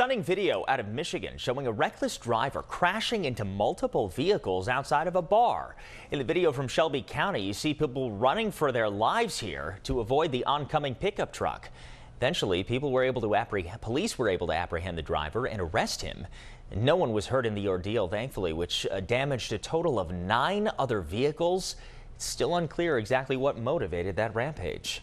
stunning video out of Michigan showing a reckless driver crashing into multiple vehicles outside of a bar. In the video from Shelby County, you see people running for their lives here to avoid the oncoming pickup truck. Eventually, people were able to apprehend, police were able to apprehend the driver and arrest him. No one was hurt in the ordeal, thankfully, which uh, damaged a total of nine other vehicles. It's still unclear exactly what motivated that rampage.